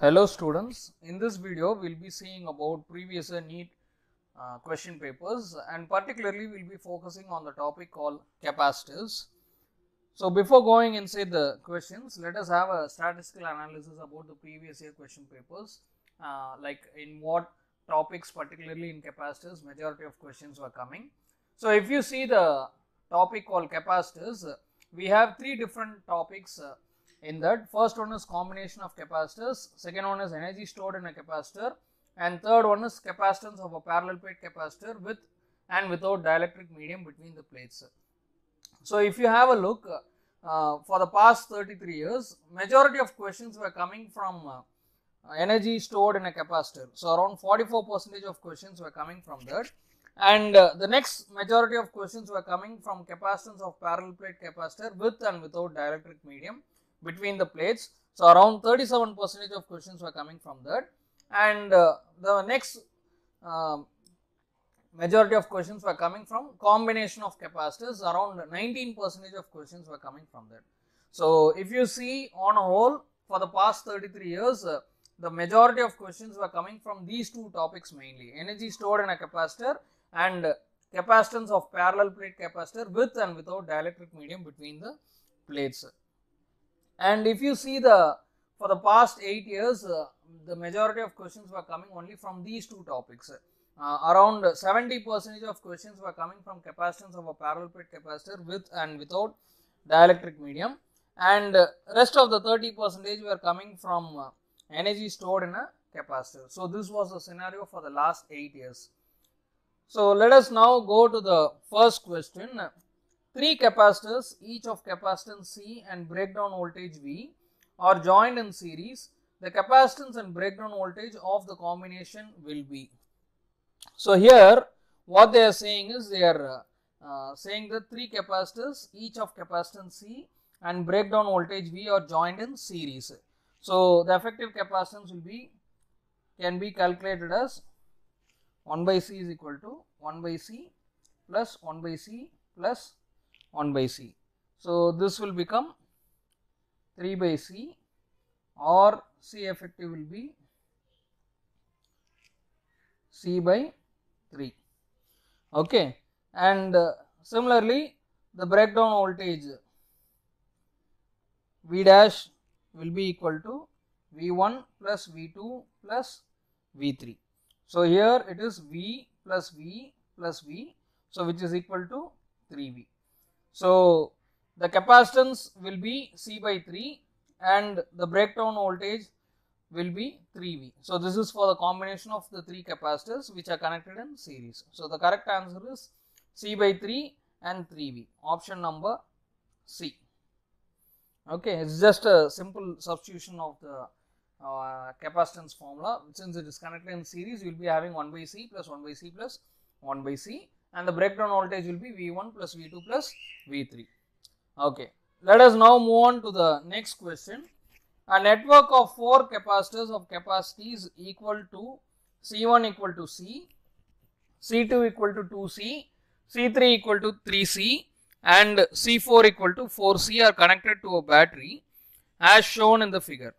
Hello students, in this video we will be seeing about previous year NEET uh, question papers and particularly we will be focusing on the topic called capacitors. So before going inside the questions, let us have a statistical analysis about the previous year question papers uh, like in what topics particularly in capacitors majority of questions were coming. So if you see the topic called capacitors, uh, we have three different topics uh, in that first one is combination of capacitors second one is energy stored in a capacitor and third one is capacitance of a parallel plate capacitor with and without dielectric medium between the plates. So if you have a look uh, for the past 33 years majority of questions were coming from uh, energy stored in a capacitor. So around 44 percentage of questions were coming from that. And uh, the next majority of questions were coming from capacitance of parallel plate capacitor with and without dielectric medium between the plates. So, around 37 percentage of questions were coming from that and uh, the next uh, majority of questions were coming from combination of capacitors around 19 percentage of questions were coming from that. So, if you see on a whole for the past 33 years uh, the majority of questions were coming from these two topics mainly energy stored in a capacitor and capacitance of parallel plate capacitor with and without dielectric medium between the plates and if you see the for the past 8 years uh, the majority of questions were coming only from these two topics. Uh, around 70 percentage of questions were coming from capacitance of a parallel plate capacitor with and without dielectric medium. And uh, rest of the 30 percentage were coming from uh, energy stored in a capacitor. So this was the scenario for the last 8 years. So let us now go to the first question Three capacitors, each of capacitance C and breakdown voltage V are joined in series. The capacitance and breakdown voltage of the combination will be. So, here what they are saying is they are uh, saying that three capacitors, each of capacitance C and breakdown voltage V are joined in series. So, the effective capacitance will be can be calculated as 1 by C is equal to 1 by C plus 1 by C plus 1 by C. So, this will become 3 by C or C effective will be C by 3. Okay. And uh, similarly, the breakdown voltage V dash will be equal to V1 plus V2 plus V3. So, here it is V plus V plus V. So, which is equal to 3V. So, the capacitance will be C by 3 and the breakdown voltage will be 3V. So, this is for the combination of the three capacitors which are connected in series. So, the correct answer is C by 3 and 3V option number C. Okay, it is just a simple substitution of the uh, capacitance formula since it is connected in series you will be having 1 by C plus 1 by C plus 1 by C and the breakdown voltage will be V1 plus V2 plus V3. Okay. Let us now move on to the next question. A network of 4 capacitors of capacities equal to C1 equal to C, C2 equal to 2C, C3 equal to 3C and C4 equal to 4C are connected to a battery as shown in the figure.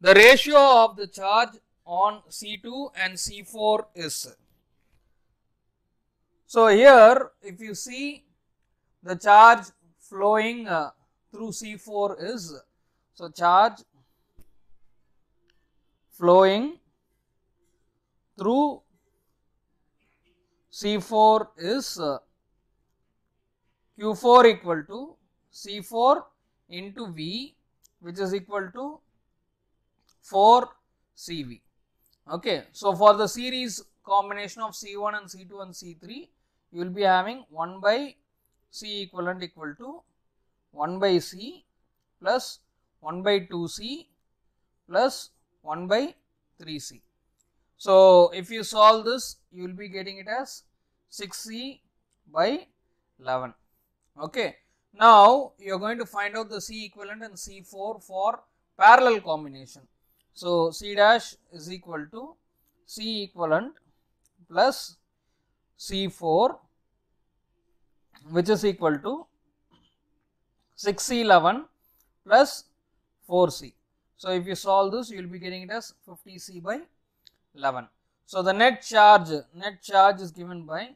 The ratio of the charge on C2 and C4 is so, here if you see the charge flowing uh, through C4 is, so charge flowing through C4 is uh, Q4 equal to C4 into V which is equal to 4 CV. Okay. So, for the series combination of C1 and C2 and C3 you will be having 1 by C equivalent equal to 1 by C plus 1 by 2C plus 1 by 3C. So, if you solve this you will be getting it as 6C by 11. Okay. Now, you are going to find out the C equivalent and C4 for parallel combination. So, C dash is equal to C equivalent plus C4 which is equal to 6C11 plus 4C. So, if you solve this, you will be getting it as 50 C by 11. So, the net charge, net charge is given by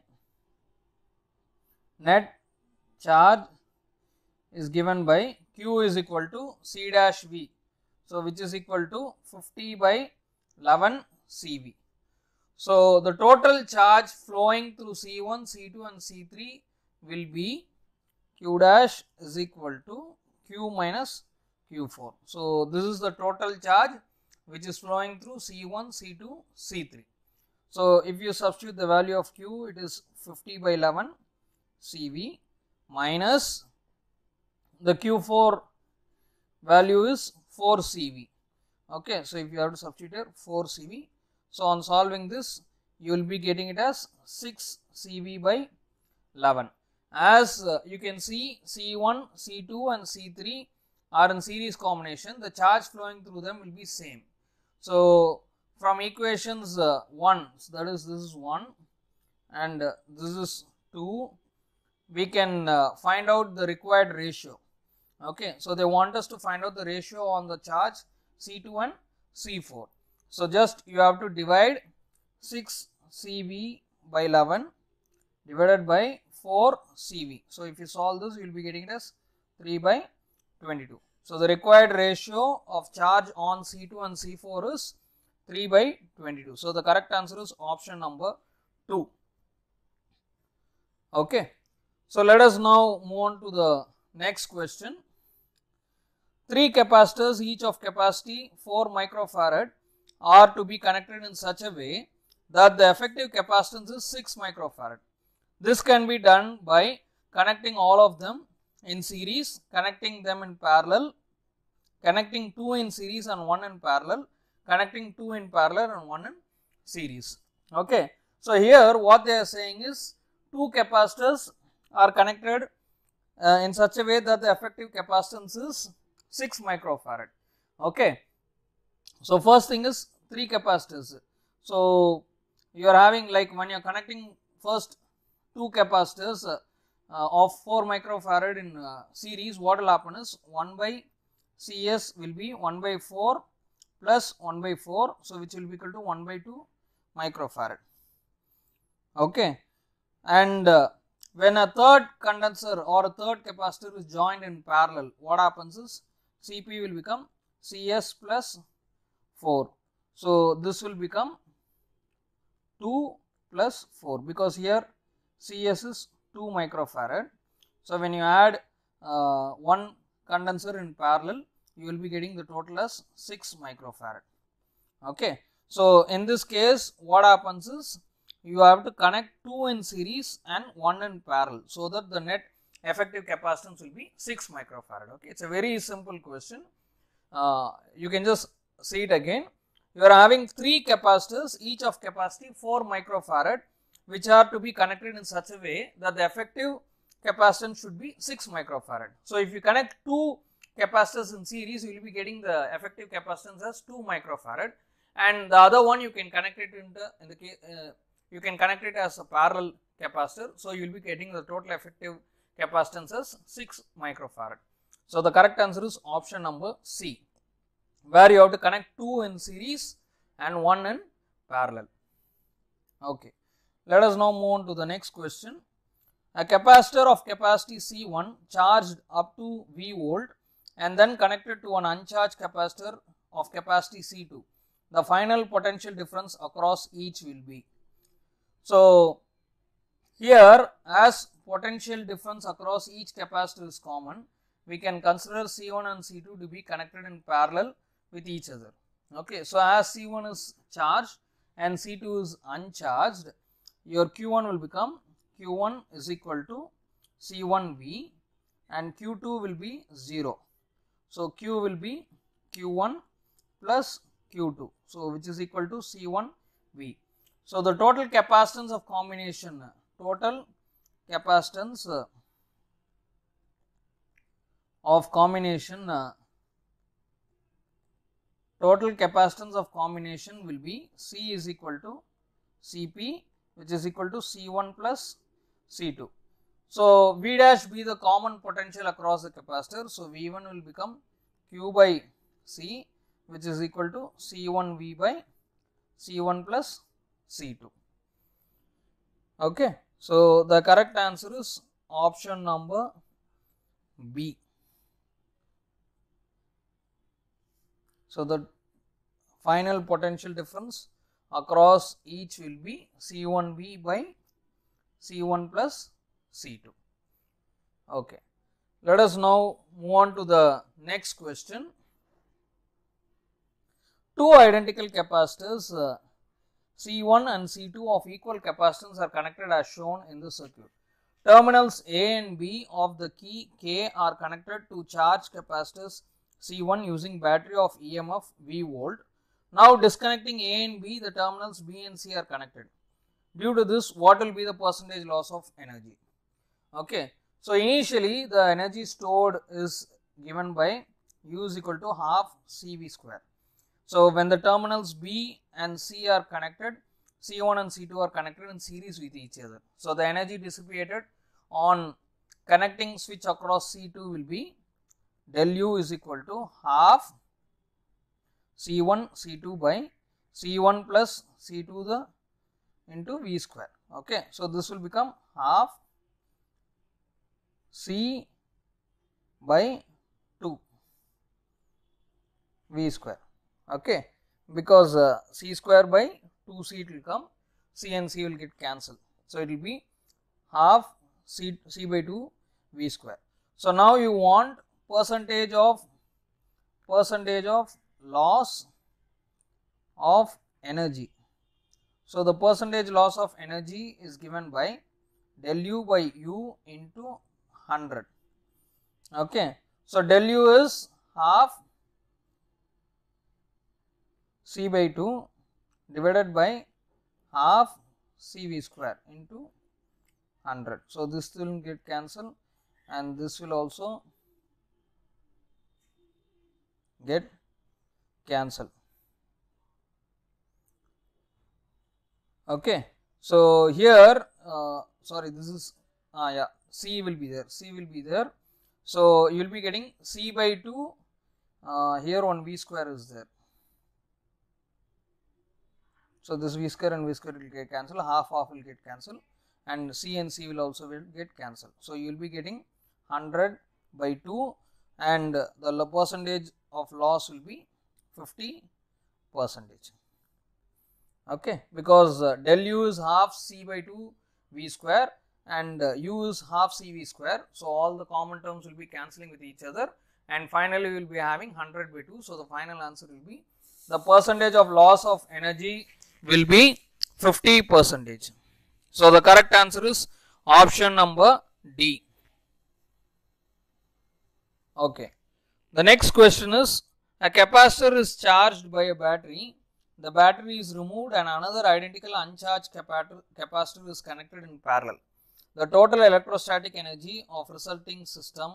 net charge is given by Q is equal to C dash V. So, which is equal to 50 by 11 CV. So, the total charge flowing through C1, C2 and C3 will be Q dash is equal to Q minus Q4. So, this is the total charge which is flowing through C1, C2, C3. So, if you substitute the value of Q, it is 50 by 11 CV minus the Q4 value is 4 CV. Okay, so if you have to substitute here 4 CV. So, on solving this, you will be getting it as 6 CV by 11. As uh, you can see, C1, C2 and C3 are in series combination, the charge flowing through them will be same. So, from equations uh, 1, so that is this is 1 and uh, this is 2, we can uh, find out the required ratio. Okay, so they want us to find out the ratio on the charge C2 and C4. So, just you have to divide 6 CV by 11 divided by 4 CV. So, if you solve this, you will be getting it as 3 by 22. So, the required ratio of charge on C2 and C4 is 3 by 22. So, the correct answer is option number 2. Okay. So, let us now move on to the next question. Three capacitors each of capacity 4 microfarad are to be connected in such a way that the effective capacitance is 6 microfarad. This can be done by connecting all of them in series, connecting them in parallel, connecting 2 in series and 1 in parallel, connecting 2 in parallel and 1 in series. Okay. So, here what they are saying is two capacitors are connected uh, in such a way that the effective capacitance is 6 microfarad. Okay. So, first thing is 3 capacitors. So, you are having like when you are connecting first 2 capacitors uh, of 4 microfarad in uh, series, what will happen is 1 by Cs will be 1 by 4 plus 1 by 4. So, which will be equal to 1 by 2 microfarad. Okay. And uh, when a third condenser or a third capacitor is joined in parallel, what happens is Cp will become Cs plus 4. So, this will become 2 plus 4 because here Cs is 2 microfarad. So, when you add uh, one condenser in parallel, you will be getting the total as 6 microfarad. Okay. So, in this case, what happens is you have to connect 2 in series and 1 in parallel, so that the net effective capacitance will be 6 microfarad. Okay. It is a very simple question. Uh, you can just see it again. You are having 3 capacitors, each of capacity 4 microfarad, which are to be connected in such a way that the effective capacitance should be 6 microfarad. So, if you connect 2 capacitors in series, you will be getting the effective capacitance as 2 microfarad and the other one you can connect it into in the case uh, you can connect it as a parallel capacitor. So, you will be getting the total effective capacitance as 6 microfarad. So, the correct answer is option number C where you have to connect 2 in series and 1 in parallel. Okay. Let us now move on to the next question. A capacitor of capacity C1 charged up to V volt and then connected to an uncharged capacitor of capacity C2. The final potential difference across each will be. So, here as potential difference across each capacitor is common, we can consider C1 and C2 to be connected in parallel with each other. Okay. So, as C1 is charged and C2 is uncharged, your Q1 will become Q1 is equal to C1V and Q2 will be 0. So, Q will be Q1 plus Q2. So, which is equal to C1V. So, the total capacitance of combination, total capacitance uh, of combination, uh, total capacitance of combination will be C is equal to Cp which is equal to C1 plus C2. So, V dash be the common potential across the capacitor. So, V1 will become Q by C which is equal to C1V by C1 plus C2. Okay. So, the correct answer is option number B. So, the final potential difference across each will be C1V by C1 plus C2. Okay. Let us now move on to the next question. Two identical capacitors uh, C1 and C2 of equal capacitance are connected as shown in the circuit. Terminals A and B of the key K are connected to charge capacitors C1 using battery of EMF V volt. Now disconnecting A and B, the terminals B and C are connected. Due to this, what will be the percentage loss of energy? Okay. So, initially the energy stored is given by U is equal to half CV square. So, when the terminals B and C are connected, C1 and C2 are connected in series with each other. So, the energy dissipated on connecting switch across C2 will be del U is equal to half C1 C2 by C1 plus C2 the into V square. Okay. So, this will become half C by 2 V square. Okay. Because uh, C square by 2C it will come, C and C will get cancelled. So, it will be half C, C by 2 V square. So, now you want percentage of percentage of loss of energy. So, the percentage loss of energy is given by del u by u into 100. Okay. So, del u is half c by 2 divided by half cv square into 100. So, this will get cancelled and this will also get cancelled. Okay. So, here uh, sorry this is ah yeah C will be there C will be there. So, you will be getting C by 2 uh, here one V square is there. So, this V square and V square will get cancelled half half will get cancelled and C and C will also will get cancelled. So, you will be getting 100 by 2 and the percentage of loss will be 50 percentage. Okay because uh, del u is half c by 2 v square and uh, u is half c v square. So all the common terms will be cancelling with each other and finally we will be having 100 by 2 so the final answer will be the percentage of loss of energy will be 50 percentage. So the correct answer is option number d. Okay the next question is a capacitor is charged by a battery. The battery is removed and another identical uncharged capacitor is connected in parallel. The total electrostatic energy of resulting system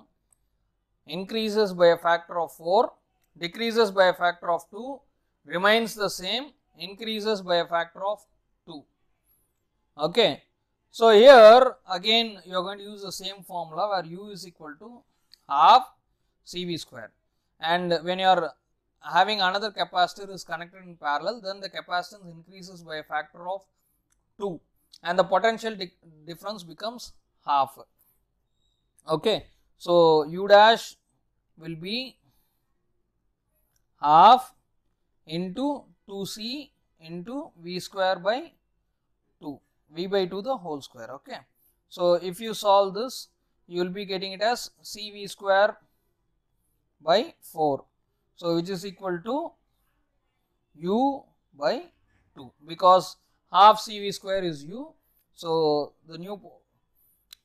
increases by a factor of 4, decreases by a factor of 2, remains the same, increases by a factor of 2. Okay. So, here again you are going to use the same formula where u is equal to half CV square. And when you are having another capacitor is connected in parallel then the capacitance increases by a factor of 2 and the potential di difference becomes half. Okay. So u dash will be half into 2c into v square by 2 v by 2 the whole square. Okay. So if you solve this you will be getting it as cv square by 4. So, which is equal to u by 2 because half CV square is u. So, the new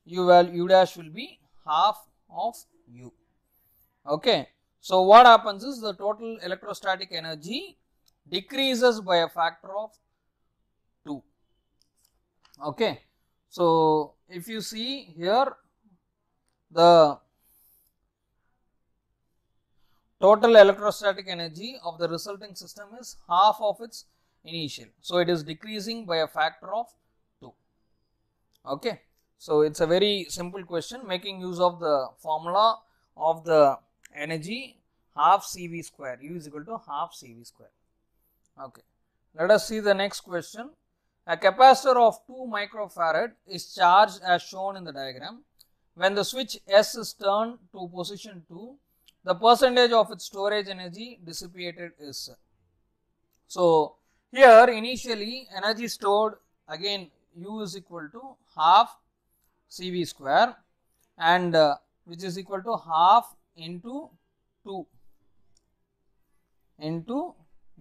u value u dash will be half of u. Okay. So, what happens is the total electrostatic energy decreases by a factor of 2. Okay. So, if you see here the total electrostatic energy of the resulting system is half of its initial. So, it is decreasing by a factor of 2. Okay. So, it is a very simple question making use of the formula of the energy half CV square. U is equal to half CV square. Okay. Let us see the next question. A capacitor of 2 microfarad is charged as shown in the diagram. When the switch S is turned to position 2, the percentage of its storage energy dissipated is. So, here initially energy stored again U is equal to half CV square and uh, which is equal to half into 2 into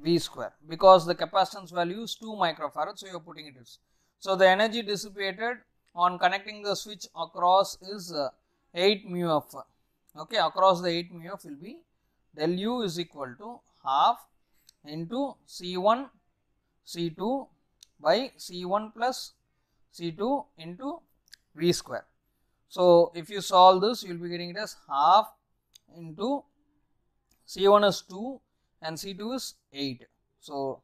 V square because the capacitance value is 2 microfarad. So, you are putting it is. So, the energy dissipated on connecting the switch across is uh, 8 mu f. Okay, across the 8 mu will be del u is equal to half into C1 C2 by C1 plus C2 into V square. So, if you solve this you will be getting it as half into C1 is 2 and C2 is 8. So,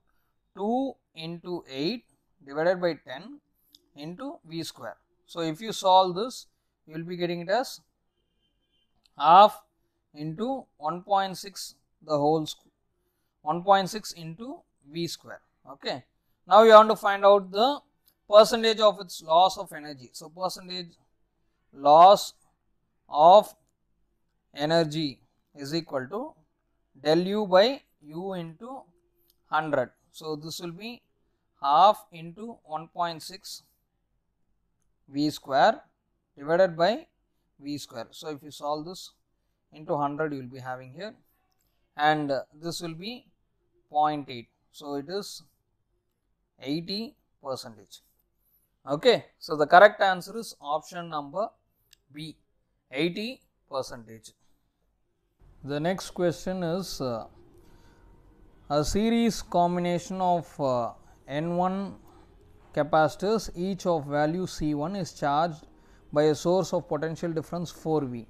2 into 8 divided by 10 into V square. So, if you solve this you will be getting it as half into 1.6 the whole 1.6 into V square. Okay. Now, you want to find out the percentage of its loss of energy. So, percentage loss of energy is equal to del u by u into 100. So, this will be half into 1.6 v square divided by v square. So, if you solve this into 100 you will be having here and this will be 0.8. So, it is 80 percentage. Okay. So, the correct answer is option number B 80 percentage. The next question is uh, a series combination of uh, N1 capacitors each of value C1 is charged by a source of potential difference 4V.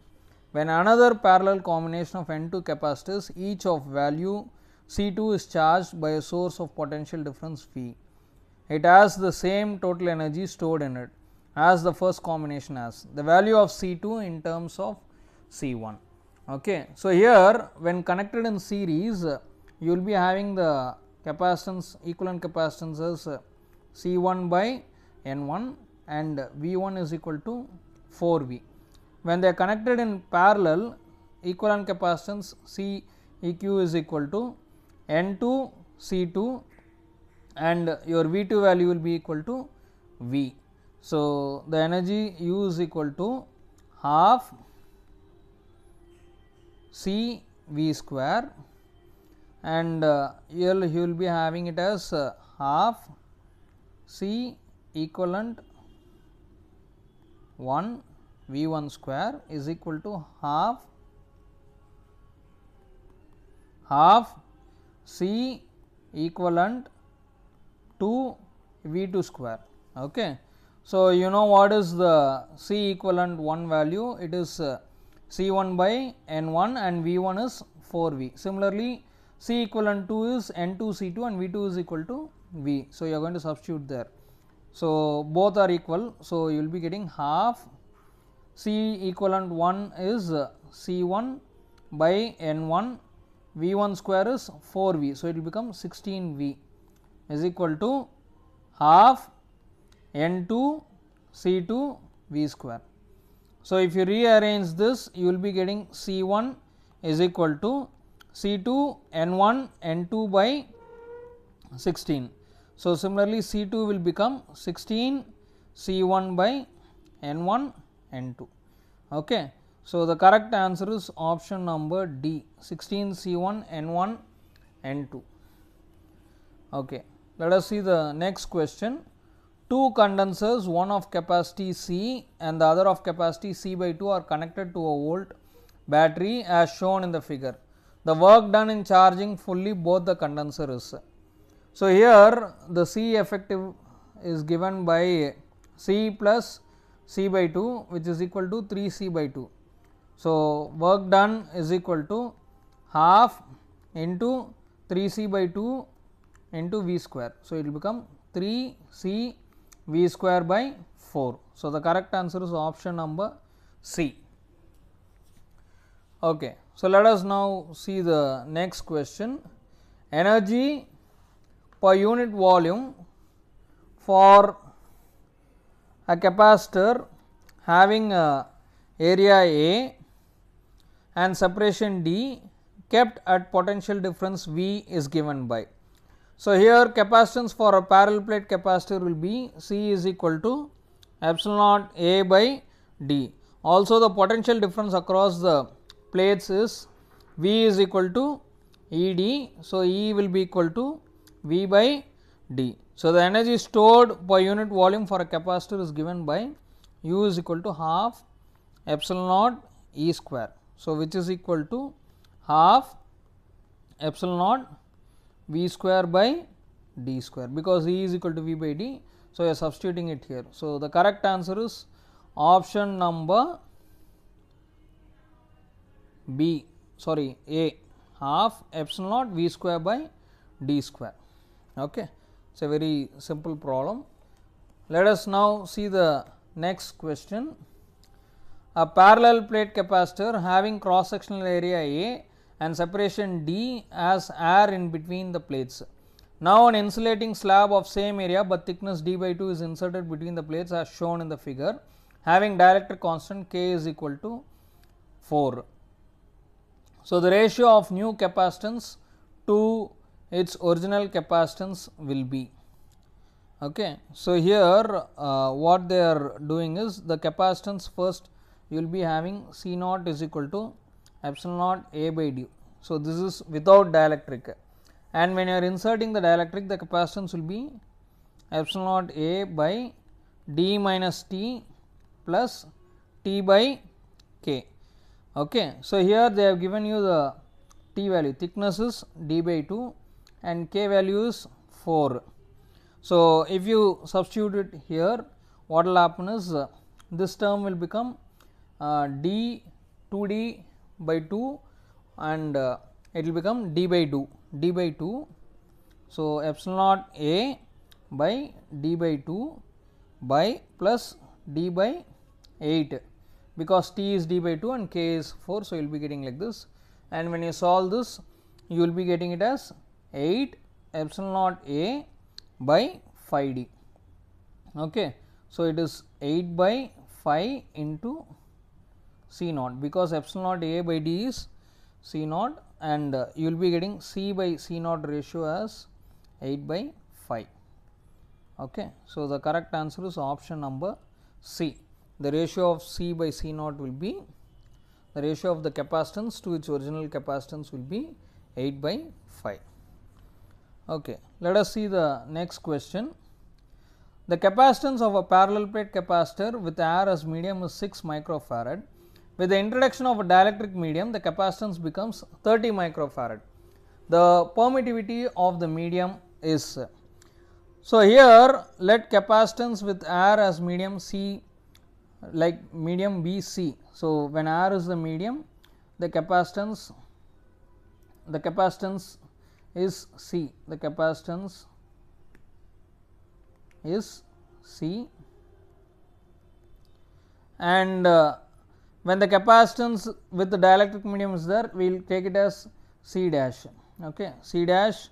When another parallel combination of N2 capacitors each of value C2 is charged by a source of potential difference V. It has the same total energy stored in it as the first combination has the value of C2 in terms of C1. Okay. So, here when connected in series you will be having the capacitance equivalent capacitance as C1 by N1 and V1 is equal to 4V. When they are connected in parallel equivalent capacitance C EQ is equal to N2 C2 and your V2 value will be equal to V. So, the energy U is equal to half C V square and uh, you will be having it as uh, half C equivalent 1 V 1 square is equal to half half C equivalent to V 2 square. Okay. So, you know what is the C equivalent 1 value? It is uh, C 1 by N 1 and V 1 is 4 V. Similarly, C equivalent 2 is N 2 C 2 and V 2 is equal to V. So, you are going to substitute there. So, both are equal. So, you will be getting half C equivalent 1 is uh, C 1 by N 1 V 1 square is 4 V. So, it will become 16 V is equal to half N 2 C 2 V square. So, if you rearrange this you will be getting C 1 is equal to C 2 N 1 N 2 by 16. So, similarly C 2 will become 16 C 1 by N 1 N 2. Okay. So, the correct answer is option number D 16 C 1 N 1 N 2. Okay. Let us see the next question. Two condensers, one of capacity C and the other of capacity C by 2 are connected to a volt battery as shown in the figure. The work done in charging fully both the condenser is. So, here the C effective is given by C plus C by 2 which is equal to 3 C by 2. So, work done is equal to half into 3 C by 2 into V square. So, it will become 3 C V square by 4. So, the correct answer is option number C. Okay. So, let us now see the next question energy per unit volume for a capacitor having a area A and separation D kept at potential difference V is given by. So, here capacitance for a parallel plate capacitor will be C is equal to epsilon naught A by D. Also the potential difference across the plates is V is equal to E D. So, E will be equal to V by D. So, the energy stored per unit volume for a capacitor is given by U is equal to half epsilon naught E square. So, which is equal to half epsilon naught V square by D square because E is equal to V by D. So, we are substituting it here. So, the correct answer is option number B sorry A half epsilon naught V square by D square. Okay. It is a very simple problem. Let us now see the next question. A parallel plate capacitor having cross sectional area A and separation D as air in between the plates. Now, an insulating slab of same area, but thickness d by 2 is inserted between the plates as shown in the figure having dielectric constant k is equal to 4. So, the ratio of new capacitance to its original capacitance will be. Okay. So, here uh, what they are doing is the capacitance first you will be having C naught is equal to epsilon naught A by D. So, this is without dielectric and when you are inserting the dielectric the capacitance will be epsilon naught A by D minus T plus T by K. Okay. So, here they have given you the T value thickness is D by 2 and K value is 4. So, if you substitute it here what will happen is uh, this term will become uh, d 2 d by 2 and uh, it will become d by 2 d by 2. So, epsilon naught a by d by 2 by plus d by 8 because t is d by 2 and k is 4. So, you will be getting like this and when you solve this you will be getting it as 8 epsilon naught a by 5 d. Okay. So, it is 8 by 5 into C naught because epsilon naught A by D is C naught and uh, you will be getting C by C naught ratio as 8 by 5. Okay. So, the correct answer is option number C. The ratio of C by C naught will be the ratio of the capacitance to its original capacitance will be 8 by 5. Okay. Let us see the next question. The capacitance of a parallel plate capacitor with air as medium is 6 microfarad. With the introduction of a dielectric medium, the capacitance becomes 30 microfarad. The permittivity of the medium is. So, here let capacitance with air as medium C like medium B C. So, when air is the medium, the capacitance the capacitance is C, the capacitance is C and uh, when the capacitance with the dielectric medium is there we will take it as C dash okay C dash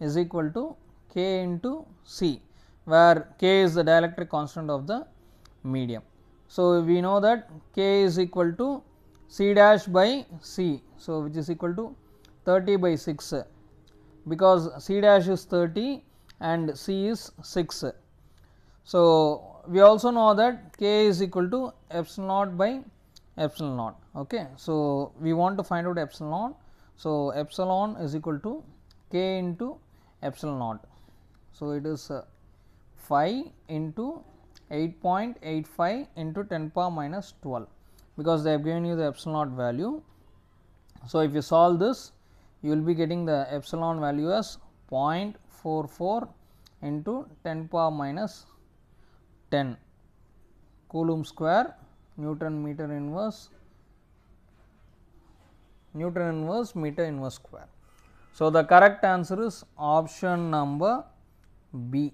is equal to K into C where K is the dielectric constant of the medium. So, we know that K is equal to C dash by C. So, which is equal to 30 by 6 because C dash is 30 and C is 6. So, we also know that K is equal to epsilon naught by epsilon naught. Okay. So, we want to find out epsilon naught. So, epsilon is equal to K into epsilon naught. So, it is uh, 5 into 8.85 into 10 power minus 12 because they have given you the epsilon naught value. So, if you solve this you will be getting the epsilon value as 0.44 into 10 power minus 10 coulomb square Newton meter inverse Newton inverse meter inverse square. So, the correct answer is option number B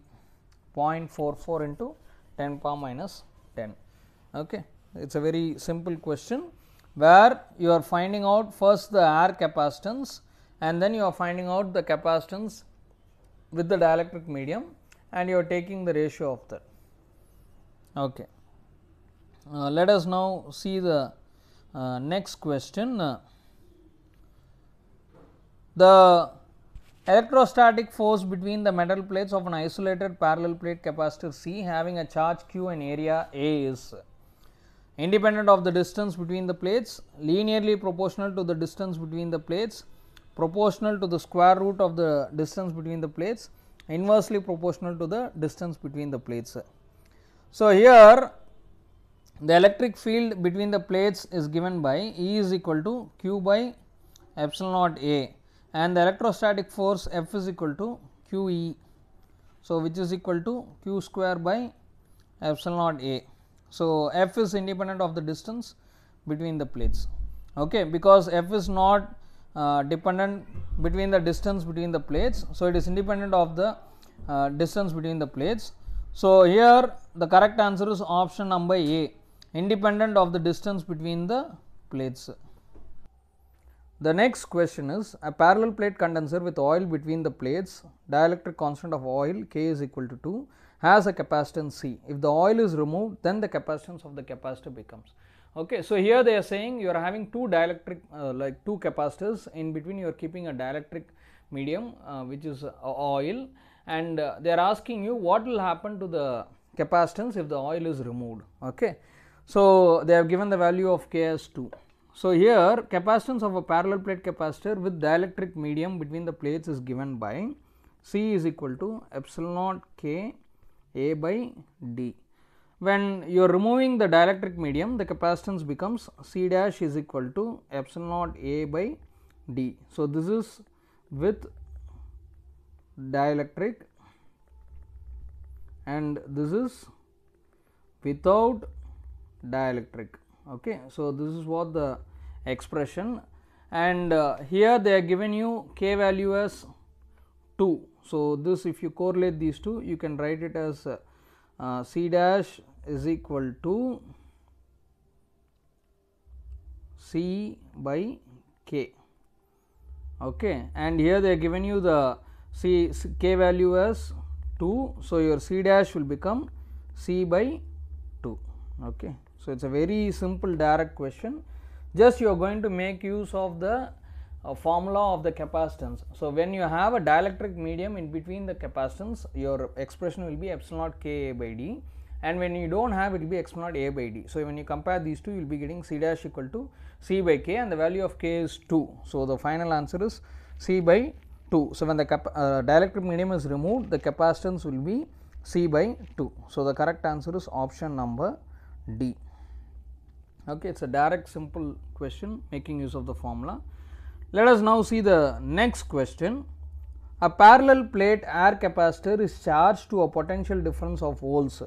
0.44 into 10 power minus 10. Okay. It is a very simple question. where you are finding out first the air capacitance and then you are finding out the capacitance with the dielectric medium and you are taking the ratio of that. Okay. Uh, let us now see the uh, next question. Uh, the electrostatic force between the metal plates of an isolated parallel plate capacitor C having a charge q and area A is independent of the distance between the plates, linearly proportional to the distance between the plates, proportional to the square root of the distance between the plates, inversely proportional to the distance between the plates. So, here the electric field between the plates is given by E is equal to q by epsilon naught A and the electrostatic force F is equal to q E. So, which is equal to q square by epsilon naught A. So, F is independent of the distance between the plates okay, because F is not uh, dependent between the distance between the plates. So, it is independent of the uh, distance between the plates. So, here the correct answer is option number A independent of the distance between the plates. The next question is a parallel plate condenser with oil between the plates dielectric constant of oil k is equal to 2 has a capacitance C. If the oil is removed then the capacitance of the capacitor becomes. Okay, so here they are saying you are having two dielectric uh, like two capacitors in between you are keeping a dielectric medium uh, which is uh, oil and uh, they are asking you what will happen to the capacitance if the oil is removed. Okay. So, they have given the value of k as 2. So, here capacitance of a parallel plate capacitor with dielectric medium between the plates is given by C is equal to epsilon naught k A by D. When you are removing the dielectric medium, the capacitance becomes C dash is equal to epsilon naught A by D. So, this is with dielectric and this is without dielectric. Okay. So, this is what the expression and uh, here they are given you k value as 2. So, this if you correlate these two you can write it as uh, uh, C dash is equal to C by k okay. and here they are given you the C, k value as 2. So, your C dash will become C by 2. Okay. So, it is a very simple direct question just you are going to make use of the uh, formula of the capacitance. So, when you have a dielectric medium in between the capacitance your expression will be epsilon naught k a by d and when you do not have it will be epsilon naught a by d. So, when you compare these two you will be getting c dash equal to c by k and the value of k is 2. So, the final answer is c by 2. So, when the uh, dielectric medium is removed the capacitance will be c by 2. So, the correct answer is option number D. Okay, it is a direct simple question making use of the formula. Let us now see the next question. A parallel plate air capacitor is charged to a potential difference of volts.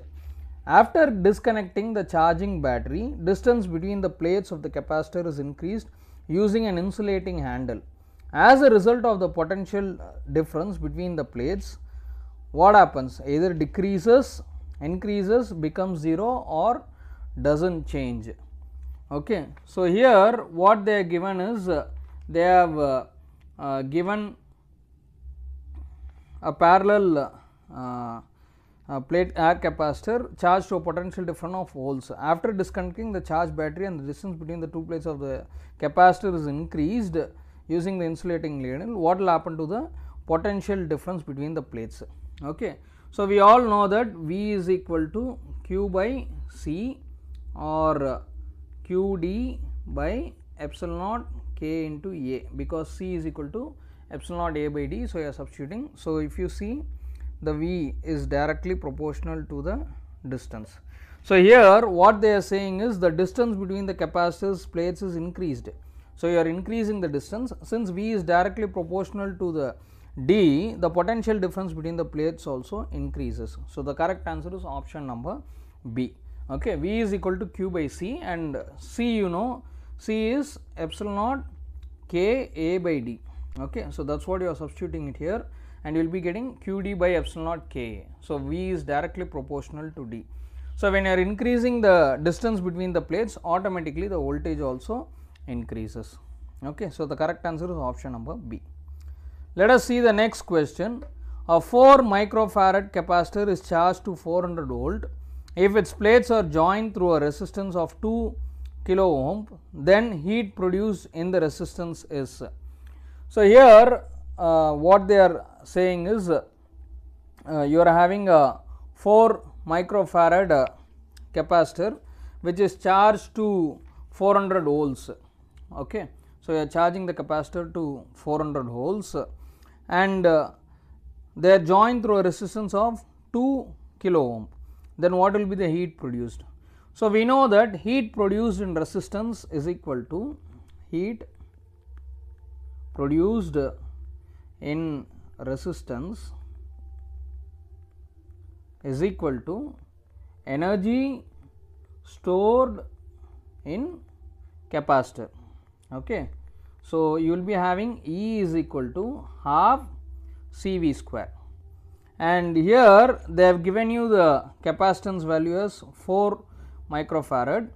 After disconnecting the charging battery, distance between the plates of the capacitor is increased using an insulating handle. As a result of the potential difference between the plates, what happens? Either decreases, increases, becomes 0 or does not change. Okay. So, here what they are given is uh, they have uh, uh, given a parallel uh, plate air capacitor charged to a potential difference of volts. After disconnecting the charge battery and the distance between the two plates of the capacitor is increased using the insulating ladle, what will happen to the potential difference between the plates. Okay. So, we all know that V is equal to Q by C or q d by epsilon naught k into A because C is equal to epsilon naught A by D. So, you are substituting. So, if you see the V is directly proportional to the distance. So, here what they are saying is the distance between the capacitors plates is increased. So, you are increasing the distance since V is directly proportional to the D the potential difference between the plates also increases. So, the correct answer is option number B okay v is equal to q by c and c you know c is epsilon naught k a by d okay so that's what you are substituting it here and you will be getting q d by epsilon naught k so v is directly proportional to d So, when you are increasing the distance between the plates automatically the voltage also increases. Okay. So, the correct answer is option number B. Let us see the next question. A 4 microfarad capacitor is charged to 400 volt. If its plates are joined through a resistance of 2 kilo ohm, then heat produced in the resistance is. So, here what they are saying is uh, you are having a 4 microfarad uh, capacitor which is charged to 400 volts. Okay. So, you are charging the capacitor to 400 volts and uh, they are joined through a resistance of 2 kilo ohm. Then what will be the heat produced? So, we know that heat produced in resistance is equal to heat produced in resistance is equal to energy stored in capacitor. Okay. So, you will be having E is equal to half C V square and here they have given you the capacitance value as 4 microfarad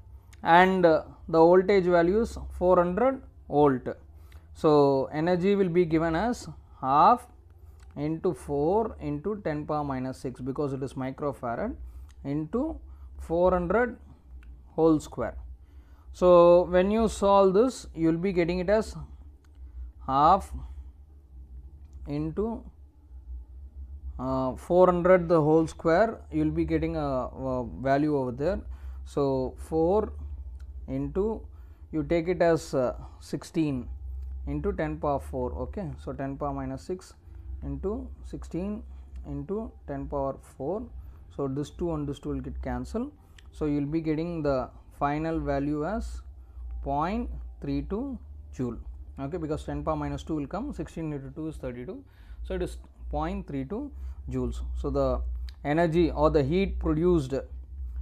and the voltage value is 400 volt. So, energy will be given as half into 4 into 10 power minus 6 because it is microfarad into 400 whole square. So, when you solve this you will be getting it as half into uh, 400 the whole square you will be getting a, a, value over there. So, 4 into you take it as uh, 16 into 10 power 4 okay. So, 10 power minus 6 into 16 into 10 power 4. So, this 2 and this 2 will get cancelled. So, you will be getting the final value as 0.32 joule okay because 10 power minus 2 will come 16 into 2 is 32. So, it is 0.32 joules. So, the energy or the heat produced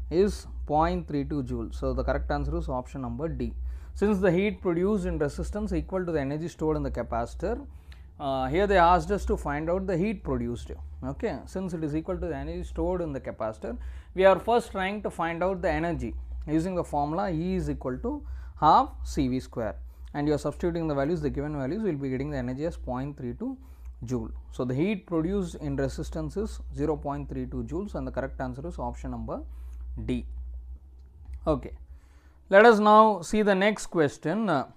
is 0.32 joules. So, the correct answer is option number D. Since the heat produced in resistance is equal to the energy stored in the capacitor, uh, here they asked us to find out the heat produced. Okay. Since it is equal to the energy stored in the capacitor, we are first trying to find out the energy using the formula E is equal to half C V square and you are substituting the values, the given values, will be getting the energy as 0.32 joule. So, the heat produced in resistance is 0.32 joules and the correct answer is option number D. Okay. Let us now see the next question. A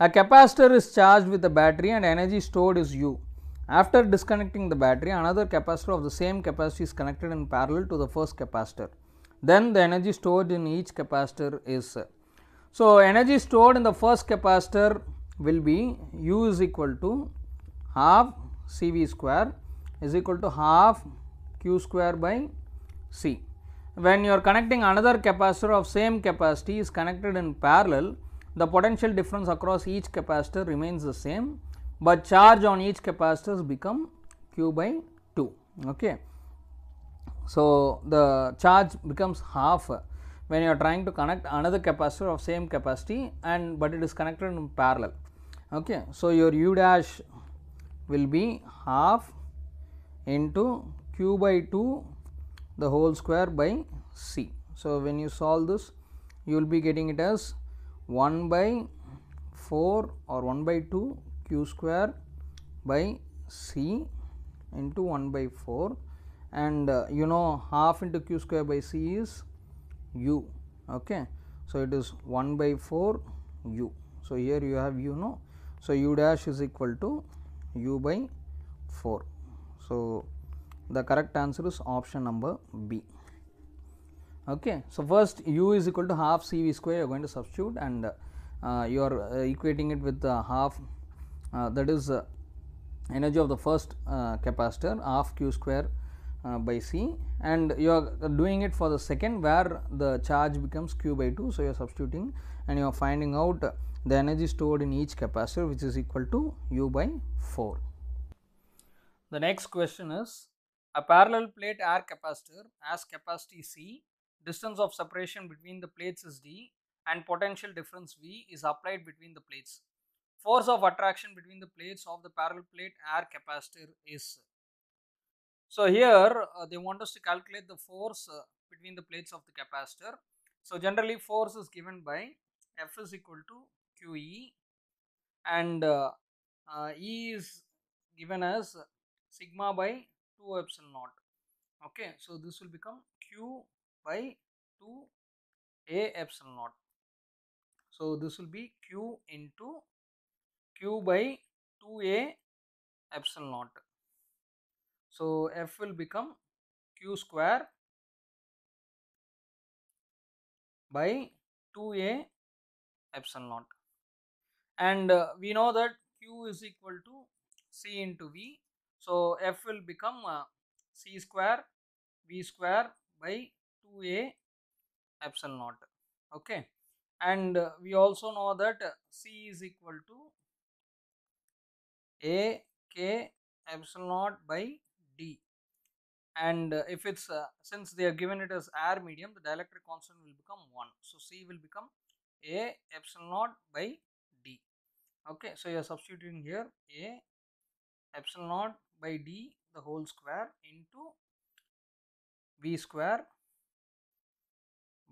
capacitor is charged with a battery and energy stored is U. After disconnecting the battery, another capacitor of the same capacity is connected in parallel to the first capacitor. Then the energy stored in each capacitor is. So, energy stored in the first capacitor will be U is equal to half C V square is equal to half Q square by C. When you are connecting another capacitor of same capacity is connected in parallel, the potential difference across each capacitor remains the same, but charge on each capacitor become q by 2. Okay. So, the charge becomes half when you are trying to connect another capacitor of same capacity and but it is connected in parallel. Okay. So, your u dash will be half into q by 2 the whole square by c. So, when you solve this you will be getting it as 1 by 4 or 1 by 2 q square by c into 1 by 4 and uh, you know half into q square by c is u okay? So it is 1 by 4 u. So here you have u no? So u dash is equal to u by 4 so the correct answer is option number b okay so first u is equal to half c v square you are going to substitute and uh, you are uh, equating it with the half uh, that is uh, energy of the first uh, capacitor half q square uh, by c and you are doing it for the second where the charge becomes q by 2. So, you are substituting and you are finding out the energy stored in each capacitor which is equal to u by 4. The next question is a parallel plate air capacitor has capacity C, distance of separation between the plates is d and potential difference V is applied between the plates. Force of attraction between the plates of the parallel plate air capacitor is. So, here uh, they want us to calculate the force uh, between the plates of the capacitor. So generally force is given by F is equal to QE and uh, uh, E is given as sigma by 2 epsilon naught. Okay, so this will become Q by 2 A epsilon naught. So this will be Q into Q by 2A epsilon naught. So F will become Q square by 2A epsilon naught and uh, we know that Q is equal to C into V. So F will become uh, C square V square by 2A epsilon naught. Okay? And uh, we also know that C is equal to A K epsilon naught by D. And uh, if it's uh, since they are given it as air medium the dielectric constant will become 1 so C will become A epsilon naught by D. Okay? So you are substituting here A epsilon naught by D the whole square into V square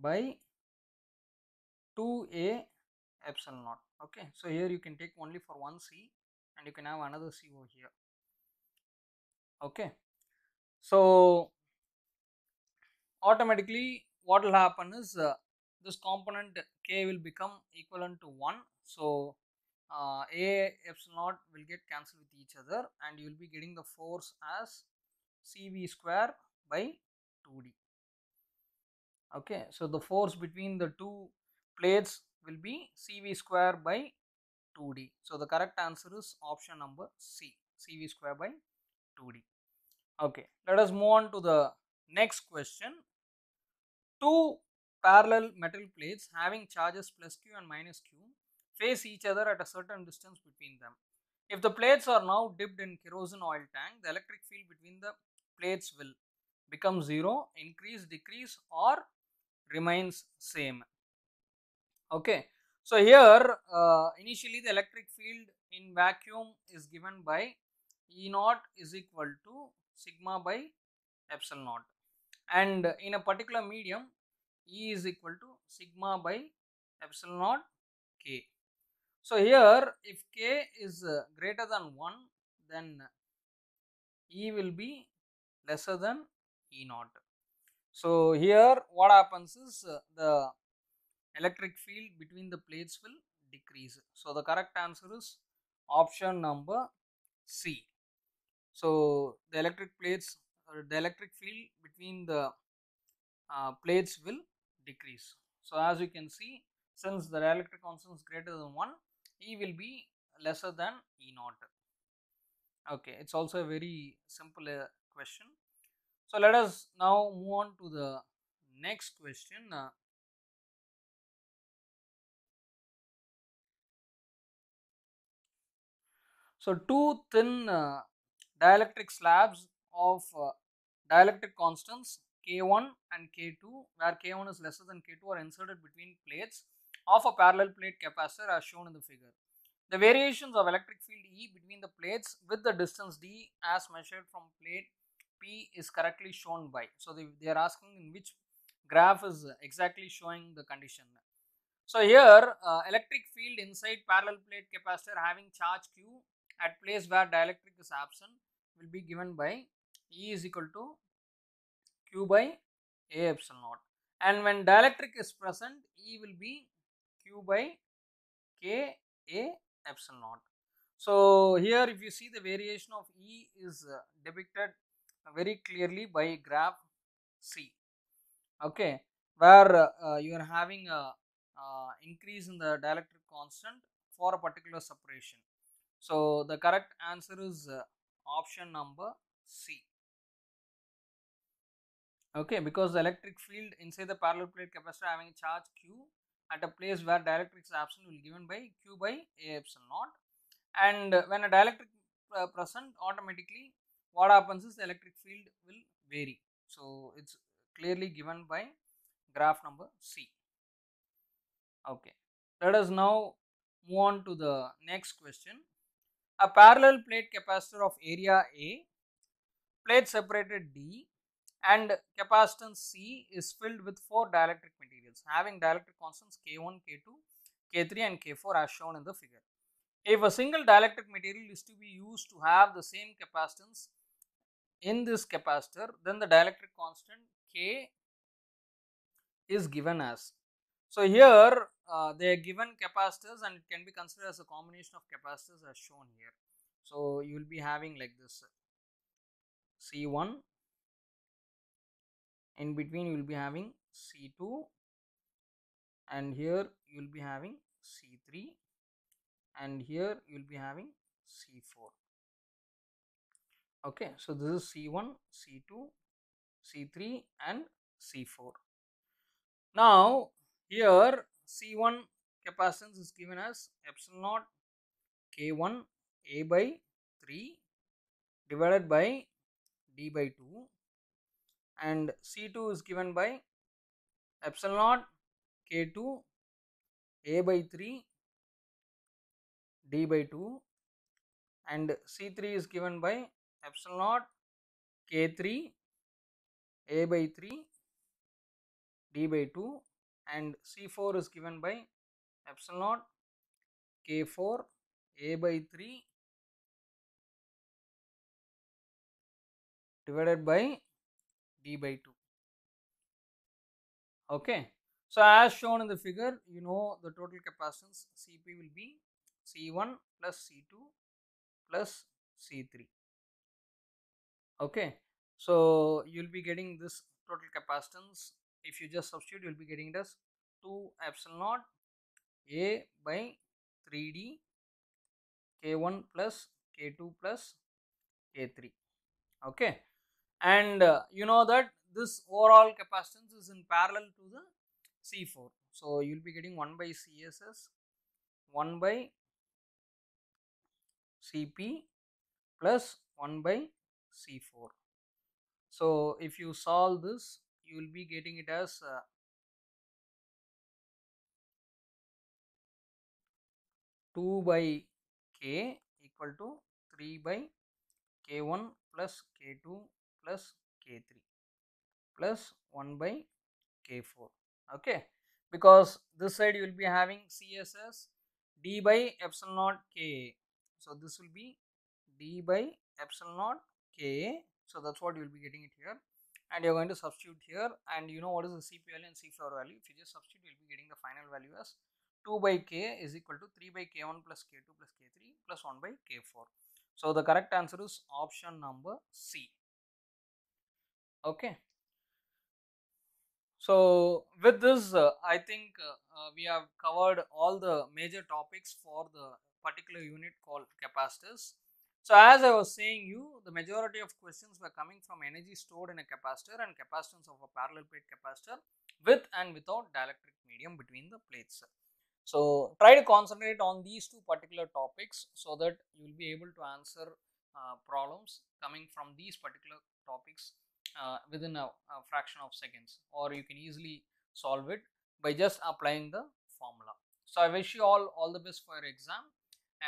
by 2A epsilon naught. Okay so here you can take only for one C and you can have another C over here. Okay so automatically what will happen is uh, this component k will become equivalent to 1 so uh, a epsilon naught will get cancelled with each other and you will be getting the force as cv square by 2d okay so the force between the two plates will be cv square by 2d so the correct answer is option number c cv square by 2d okay let us move on to the next question. Two parallel metal plates having charges plus q and minus q face each other at a certain distance between them. If the plates are now dipped in kerosene oil tank the electric field between the plates will become zero increase decrease or remains same. Okay. So here uh, initially the electric field in vacuum is given by e naught is equal to sigma by epsilon naught. And in a particular medium e is equal to sigma by epsilon naught k so here if k is uh, greater than 1 then e will be lesser than e naught. So here what happens is uh, the electric field between the plates will decrease. So the correct answer is option number c. So the electric plates or the electric field between the uh, plates will decrease. So as you can see since the dielectric constant is greater than 1 e will be lesser than e naught. Okay it's also a very simple uh, question. So let us now move on to the next question uh, so two thin uh, dielectric slabs of uh, dielectric constants K1 and K2 where K1 is lesser than K2 are inserted between plates of a parallel plate capacitor as shown in the figure. The variations of electric field E between the plates with the distance d as measured from plate P is correctly shown by. So, they, they are asking in which graph is exactly showing the condition. So, here uh, electric field inside parallel plate capacitor having charge Q at place where dielectric is absent will be given by E is equal to Q by A epsilon naught and when dielectric is present E will be Q by K A epsilon naught. So, here if you see the variation of E is uh, depicted very clearly by graph C okay where uh, you are having a uh, increase in the dielectric constant for a particular separation. So, the correct answer is uh, option number C. Okay, because the electric field inside the parallel plate capacitor having a charge Q at a place where dielectric is absent will be given by Q by A epsilon naught and when a dielectric uh, present automatically what happens is the electric field will vary. So, it is clearly given by graph number C. Okay. Let us now move on to the next question. A parallel plate capacitor of area A, plate separated D and capacitance C is filled with four dielectric materials having dielectric constants K1, K2, K3 and K4 as shown in the figure. If a single dielectric material is to be used to have the same capacitance in this capacitor, then the dielectric constant K is given as. So, here uh, they are given capacitors and it can be considered as a combination of capacitors as shown here. So, you will be having like this C1 in between you will be having C2 and here you will be having C3 and here you will be having C4 okay so this is C1 C2 C3 and C4 now here C1 capacitance is given as epsilon naught K1 A by 3 divided by D by 2 and C2 is given by epsilon naught K2 A by 3 D by 2 and C3 is given by epsilon naught K3 A by 3 D by 2 and C4 is given by epsilon naught K4 A by 3 divided by d by 2 okay. So as shown in the figure you know the total capacitance cp will be c1 plus c2 plus c3 okay. So you'll be getting this total capacitance. If you just substitute you'll be getting it as 2 epsilon naught a by 3d k1 plus k2 plus k3 okay and uh, you know that this overall capacitance is in parallel to the C4. So, you will be getting 1 by CSS 1 by CP plus 1 by C4. So, if you solve this you will be getting it as uh, two by k equal to three by k one plus k two plus k3 plus 1 by k4 okay? Because this side you will be having css d by epsilon naught K so this will be d by epsilon naught K so that's what you will be getting it here. And you're going to substitute here. And you know what is the cp value and c4 value? If you just substitute you'll be getting the final value as 2 by k is equal to 3 by k1 plus k2 plus k3 plus 1 by k4 so the correct answer is option number c okay. So with this uh, i think uh, uh, we have covered all the major topics for the particular unit called capacitors. So as i was saying you the majority of questions were coming from energy stored in a capacitor and capacitance of a parallel plate capacitor with and without dielectric medium between the plates. So try to concentrate on these two particular topics so that you will be able to answer uh, problems coming from these particular topics uh, within a, a, fraction of seconds or you can easily solve it by just applying the formula. So, I wish you all all the best for your exam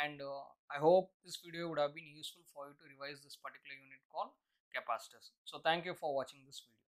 and uh, I hope this video would have been useful for you to revise this particular unit called capacitors. So, thank you for watching this video.